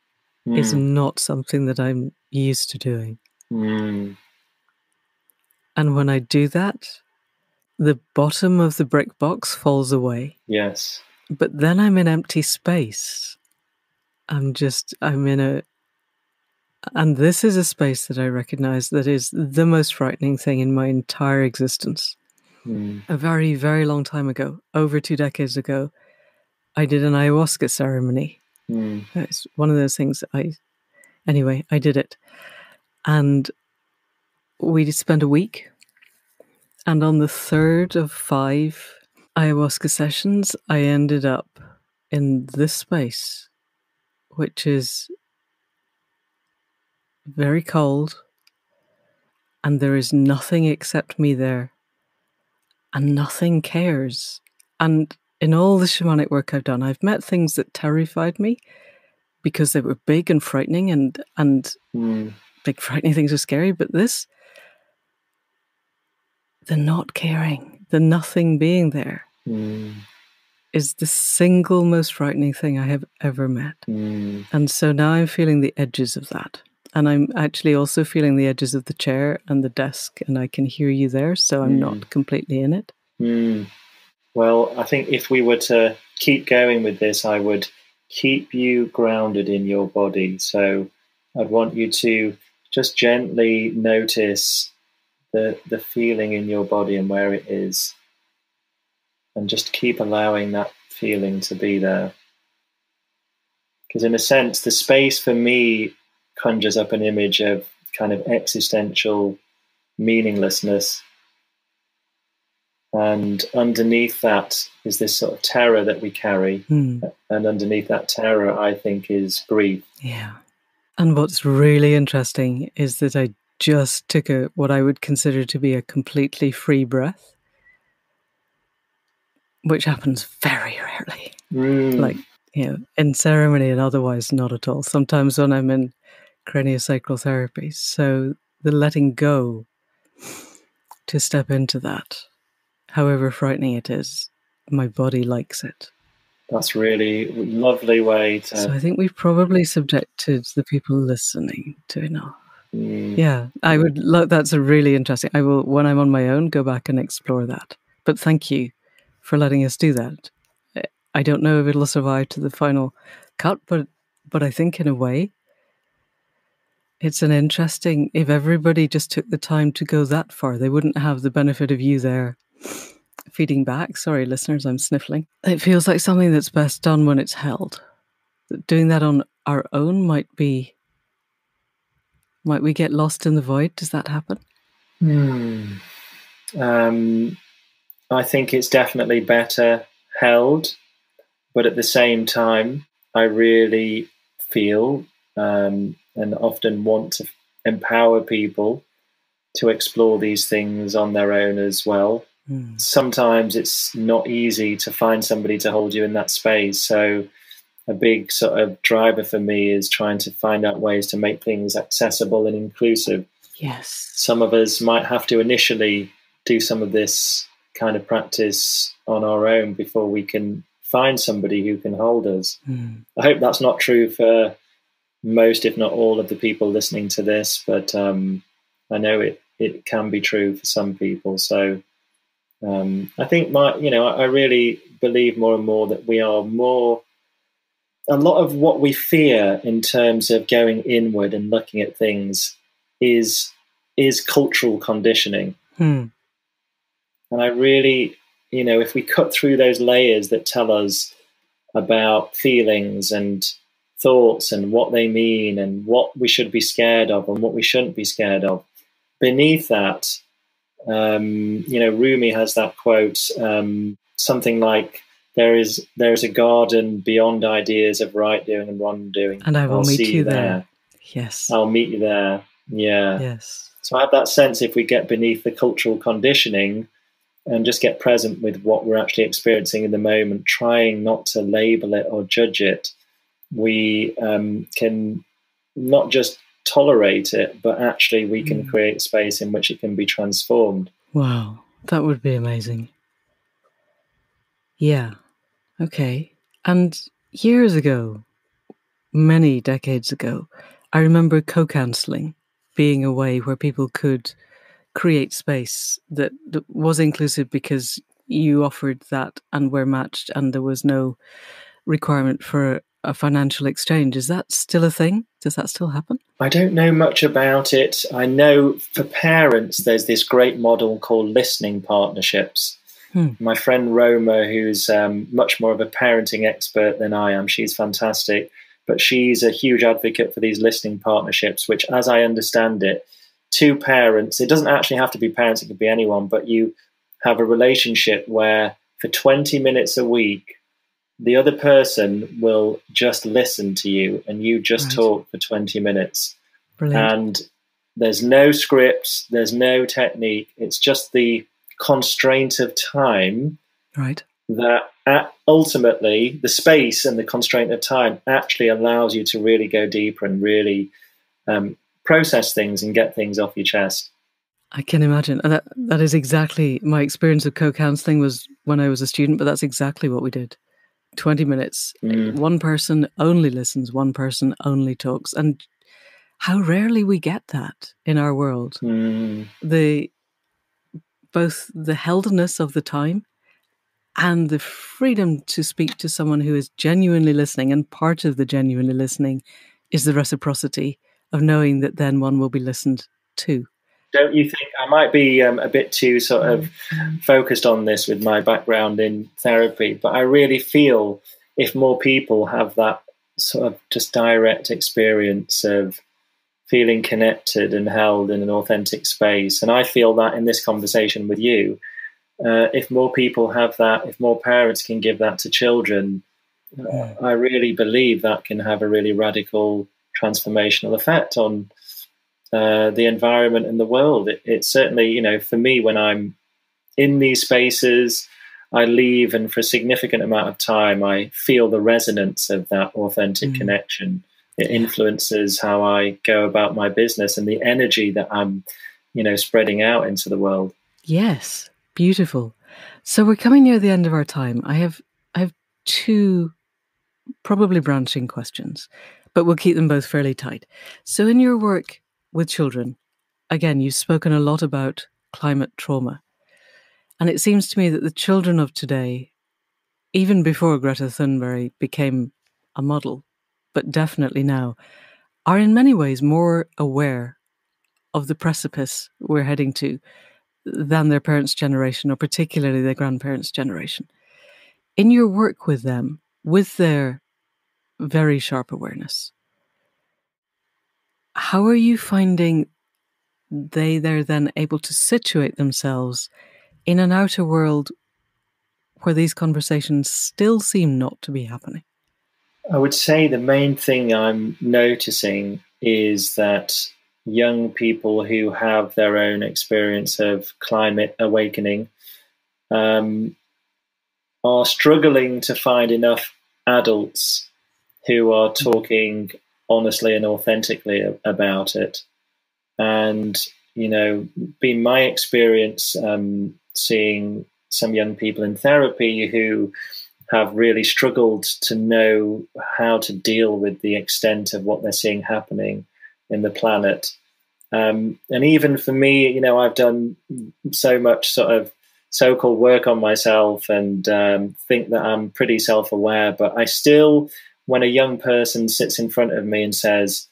is Hmm. not something that I'm used to doing. Hmm. And when I do that, the bottom of the brick box falls away. Yes. But then I'm in empty space. I'm just, I'm in a, and this is a space that I recognize that is the most frightening thing in my entire existence. Hmm. A very, very long time ago, over two decades ago, I did an ayahuasca ceremony. Hmm. It's one of those things I, anyway, I did it. And we spent a week. And on the third of five ayahuasca sessions, I ended up in this space, which is very cold. And there is nothing except me there. And nothing cares. And in all the shamanic work I've done, I've met things that terrified me because they were big and frightening and and Hmm. big frightening things are scary but this the not caring the nothing being there Hmm. is the single most frightening thing i have ever met Hmm. and so now i'm feeling the edges of that and i'm actually also feeling the edges of the chair and the desk and i can hear you there so i'm not completely in it Hmm. Well, I think if we were to keep going with this, I would keep you grounded in your body. So I'd want you to just gently notice the the feeling in your body and where it is, and just keep allowing that feeling to be there. Because in a sense, the space for me conjures up an image of kind of existential meaninglessness and underneath that is this sort of terror that we carry. Hmm. And underneath that terror, I think, is grief. Yeah. And what's really interesting is that I just took a what I would consider to be a completely free breath, which happens very rarely. Mm. Like, you know, in ceremony and otherwise not at all. Sometimes when I'm in craniosacral therapy. So the letting go to step into that, however frightening it is, my body likes it. that's really lovely way to. So I think we've probably subjected the people listening to enough. Mm. Yeah, I would love. That's a really interesting. I will when I'm on my own go back and explore that. But thank you for letting us do that. I don't know if it'll survive to the final cut, but but I think in a way it's an interesting if everybody just took the time to go that far, they wouldn't have the benefit of you there feeding back. Sorry, listeners, I'm sniffling. It feels like something that's best done when it's held. Doing that on our own might be might we get lost in the void? Does that happen? Hmm. Um, I think it's definitely better held, but at the same time, I really feel um, and often want to empower people to explore these things on their own as well. Mm. Sometimes it's not easy to find somebody to hold you in that space. So, a big sort of driver for me is trying to find out ways to make things accessible and inclusive. Yes. Some of us might have to initially do some of this kind of practice on our own before we can find somebody who can hold us. Mm. I hope that's not true for most, if not all, of the people listening to this, but um, I know it it can be true for some people. So um, I think my, you know, I really believe more and more that we are more. A lot of what we fear in terms of going inward and looking at things is is cultural conditioning. Hmm. And I really, you know, if we cut through those layers that tell us about feelings and thoughts and what they mean and what we should be scared of and what we shouldn't be scared of, beneath that, um, you know, Rumi has that quote, um, something like, "There is there is a garden beyond ideas of right doing and wrong doing, and I will I'll meet you there. there. Yes, I'll meet you there. Yeah. Yes. So I have that sense if we get beneath the cultural conditioning and just get present with what we're actually experiencing in the moment, trying not to label it or judge it, we um, can not just tolerate it, but actually we can mm. create space in which it can be transformed. Wow, that would be amazing. Yeah. Okay. And years ago, many decades ago, I remember co counseling being a way where people could create space that, that was inclusive because you offered that and were matched and there was no requirement for a financial exchange. Is that still a thing? Does that still happen? I don't know much about it. I know for parents, there's this great model called listening partnerships. Hmm. My friend Roma, who's um, much more of a parenting expert than I am, she's fantastic. But she's a huge advocate for these listening partnerships, which, as I understand it, two parents, it doesn't actually have to be parents, it could be anyone, but you have a relationship where for 20 minutes a week, the other person will just listen to you and you just right. talk for 20 minutes. Brilliant. And there's no script, there's no technique. It's just the constraint of time. Right. That ultimately, the space and the constraint of time actually allows you to really go deeper and really um, process things and get things off your chest. I can imagine. And that that is exactly my experience of co-counseling was when I was a student, but that's exactly what we did. 20 minutes. Mm. One person only listens, one person only talks. And how rarely we get that in our world. Mm. The both the heldness of the time and the freedom to speak to someone who is genuinely listening. And part of the genuinely listening is the reciprocity of knowing that then one will be listened to don't you think I might be um, a bit too sort of focused on this with my background in therapy? But I really feel if more people have that sort of just direct experience of feeling connected and held in an authentic space, and I feel that in this conversation with you, uh, if more people have that, if more parents can give that to children, uh, I really believe that can have a really radical transformational effect on uh, the environment and the world. It, it, certainly, you know, for me, when I'm in these spaces, I leave, and for a significant amount of time, I feel the resonance of that authentic mm. connection. It influences how I go about my business and the energy that I'm, you know, spreading out into the world. Yes, beautiful. So we're coming near the end of our time. I have I have two probably branching questions, but we'll keep them both fairly tight. So in your work with children, again, you've spoken a lot about climate trauma. And it seems to me that the children of today, even before Greta Thunberg became a model, but definitely now, are in many ways more aware of the precipice we're heading to than their parents' generation, or particularly their grandparents' generation. In your work with them, with their very sharp awareness, how are you finding they they're then able to situate themselves in an outer world where these conversations still seem not to be happening? I would say the main thing I'm noticing is that young people who have their own experience of climate awakening um, are struggling to find enough adults who are talking honestly and authentically about it. And, you know, been my experience um, seeing some young people in therapy who have really struggled to know how to deal with the extent of what they're seeing happening in the planet. Um, and even for me, you know, I've done so much sort of so-called work on myself and um, think that I'm pretty self-aware, but I still, when a young person sits in front of me and says,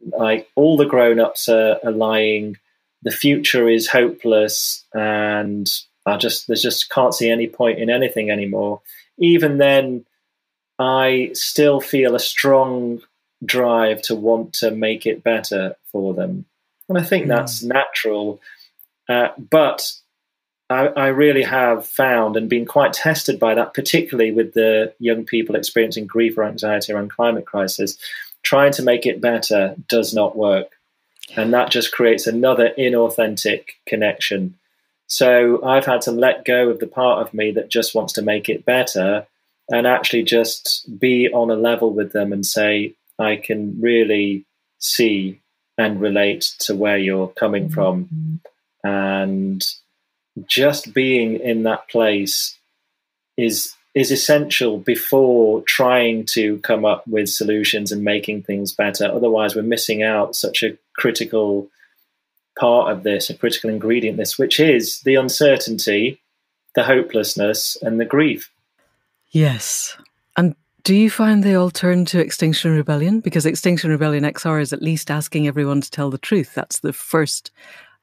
like, all the grown-ups are, are lying, the future is hopeless, and I just there's just can't see any point in anything anymore. Even then, I still feel a strong drive to want to make it better for them. And I think mm. that's natural. Uh, but I, I, really have found and been quite tested by that, particularly with the young people experiencing grief or anxiety around climate crisis. Trying to make it better does not work. And that just creates another inauthentic connection. So I've had to let go of the part of me that just wants to make it better and actually just be on a level with them and say, I can really see and relate to where you're coming mm-hmm. from. And just being in that place is is essential before trying to come up with solutions and making things better. Otherwise, we're missing out such a critical part of this, a critical ingredient this, which is the uncertainty, the hopelessness, and the grief. Yes. And do you find they all turn to Extinction Rebellion? Because Extinction Rebellion XR is at least asking everyone to tell the truth. That's the first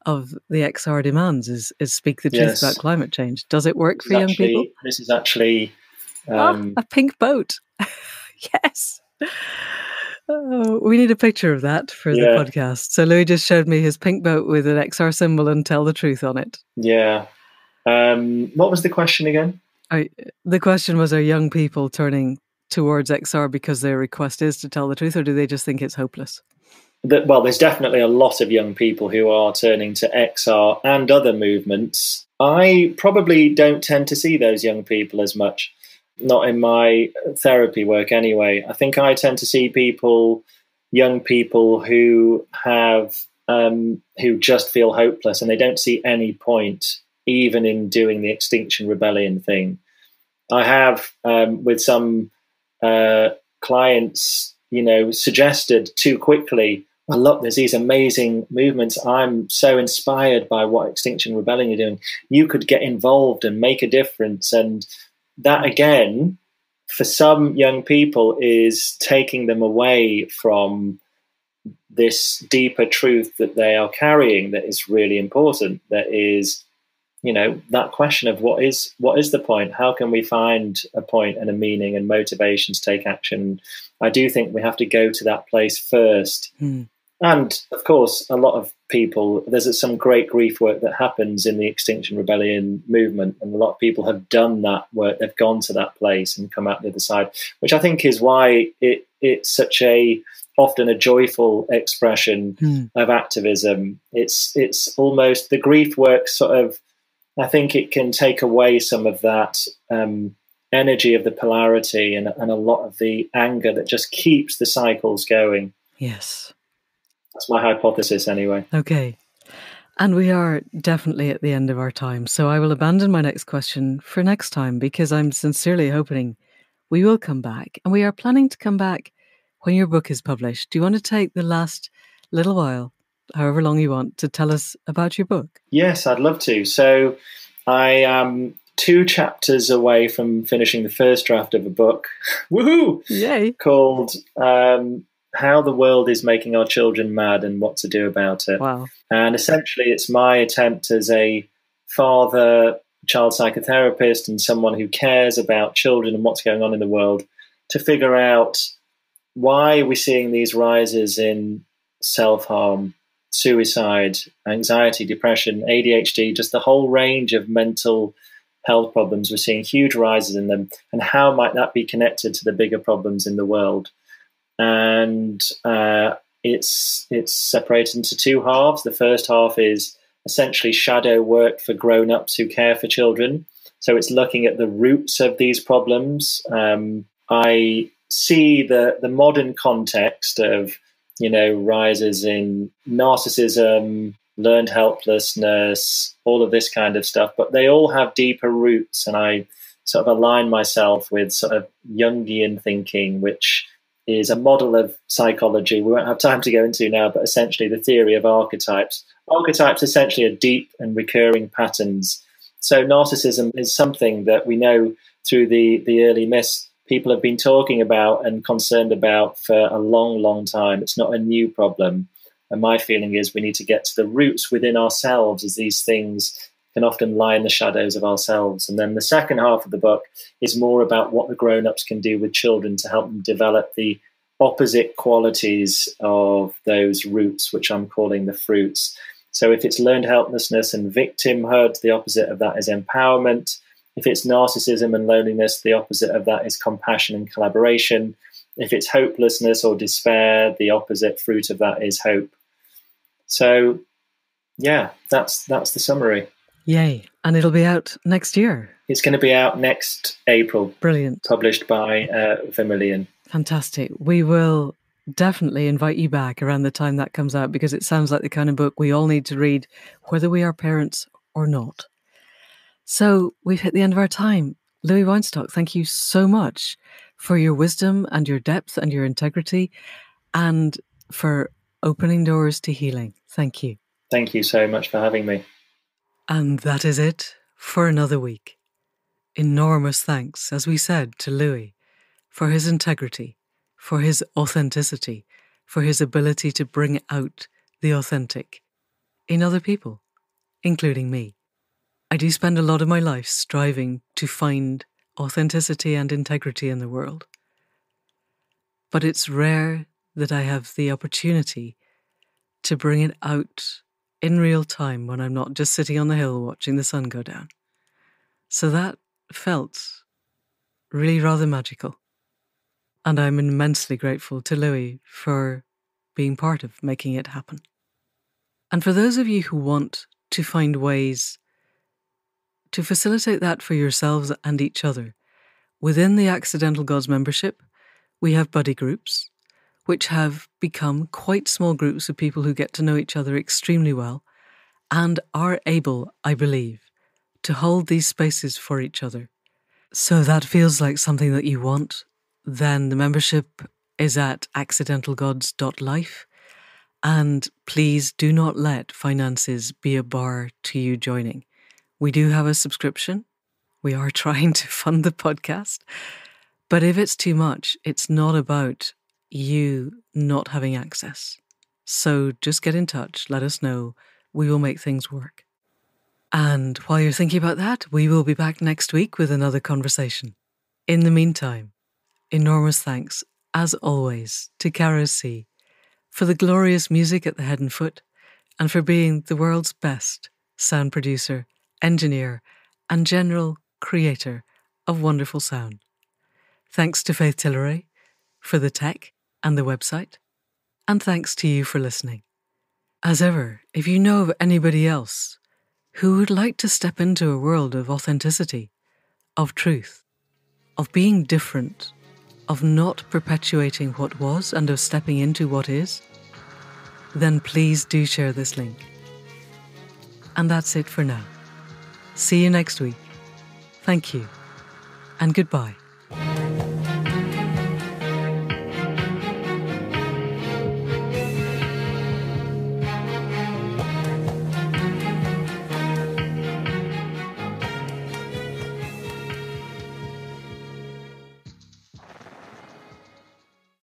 of the XR demands is, is speak the truth yes. about climate change. Does it work for young actually, people? This is actually ah, um, a pink boat. yes. Oh, we need a picture of that for yeah. the podcast. So Louis just showed me his pink boat with an XR symbol and tell the truth on it. Yeah. Um, what was the question again? The question was: Are young people turning towards XR because their request is to tell the truth, or do they just think it's hopeless? Well, there's definitely a lot of young people who are turning to XR and other movements. I probably don't tend to see those young people as much, not in my therapy work anyway. I think I tend to see people, young people who have, um, who just feel hopeless and they don't see any point even in doing the Extinction Rebellion thing. I have, um, with some uh, clients, you know, suggested too quickly. Well, look, there's these amazing movements. I'm so inspired by what Extinction Rebellion are doing. You could get involved and make a difference. And that, again, for some young people, is taking them away from this deeper truth that they are carrying that is really important, that is you know that question of what is what is the point how can we find a point and a meaning and motivation to take action i do think we have to go to that place first mm. And of course a lot of people there's some great grief work that happens in the extinction rebellion movement and a lot of people have done that work they've gone to that place and come out the other side which i think is why it it's such a often a joyful expression mm. of activism it's it's almost the grief work sort of I think it can take away some of that um, energy of the polarity and, and a lot of the anger that just keeps the cycles going. Yes. That's my hypothesis, anyway. Okay. And we are definitely at the end of our time. So I will abandon my next question for next time because I'm sincerely hoping we will come back. And we are planning to come back when your book is published. Do you want to take the last little while however long you want, to tell us about your book. Yes, I'd love to. So, I am two chapters away from finishing the first draft of a book. Woohoo! Yay! Called um, How the World is Making Our Children Mad and What to Do About It. Wow. And essentially, it's my attempt as a father, child psychotherapist, and someone who cares about children and what's going on in the world to figure out why we're seeing these rises in self harm, suicide, anxiety, depression, ADHD, just the whole range of mental health problems. We're seeing huge rises in them, and how might that be connected to the bigger problems in the world? And uh, it's it's separated into two halves. The first half is essentially shadow work for grown-ups who care for children. So it's looking at the roots of these problems. Um, I see the the modern context of you know rises in narcissism, learned helplessness, all of this kind of stuff, but they all have deeper roots, and I sort of align myself with sort of Jungian thinking, which is a model of psychology we won't have time to go into now, but essentially the theory of archetypes. Archetypes essentially are deep and recurring patterns. So narcissism is something that we know through the, the early myths people have been talking about and concerned about for a long, long time. It's not a new problem. And my feeling is we need to get to the roots within ourselves as these things can often lie in the shadows of ourselves. And then the second half of the book is more about what the grown ups can do with children to help them develop the opposite qualities of those roots, which I'm calling the fruits. So if it's learned helplessness and victimhood, the opposite of that is empowerment. If it's narcissism and loneliness, the opposite of that is compassion and collaboration. If it's hopelessness or despair, the opposite fruit of that is hope. So, yeah, that's that's the summary. Yay! And it'll be out next year. It's going to be out next April. Brilliant. Published by uh, Vermilion. Fantastic. We will definitely invite you back around the time that comes out because it sounds like the kind of book we all need to read, whether we are parents or not. So we've hit the end of our time. Louis Weinstock, thank you so much for your wisdom and your depth and your integrity and for opening doors to healing. Thank you. Thank you so much for having me. And that is it for another week. Enormous thanks, as we said, to Louis for his integrity, for his authenticity, for his ability to bring out the authentic in other people, including me. I do spend a lot of my life striving to find authenticity and integrity in the world. But it's rare that I have the opportunity to bring it out in real time when I'm not just sitting on the hill watching the sun go down. So that felt really rather magical. And I'm immensely grateful to Louis for being part of making it happen. And for those of you who want to find ways to facilitate that for yourselves and each other, within the Accidental Gods membership, we have buddy groups, which have become quite small groups of people who get to know each other extremely well and are able, I believe, to hold these spaces for each other. So that feels like something that you want, then the membership is at accidentalgods.life. And please do not let finances be a bar to you joining. We do have a subscription. We are trying to fund the podcast. But if it's too much, it's not about you not having access. So just get in touch, let us know. We will make things work. And while you're thinking about that, we will be back next week with another conversation. In the meantime, enormous thanks, as always, to Caro C for the glorious music at the head and foot, and for being the world's best sound producer engineer, and general creator of wonderful sound. Thanks to Faith Tilleray for the tech and the website, and thanks to you for listening. As ever, if you know of anybody else who would like to step into a world of authenticity, of truth, of being different, of not perpetuating what was and of stepping into what is, then please do share this link. And that's it for now. See you next week. Thank you, and goodbye.